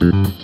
Música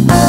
Oh.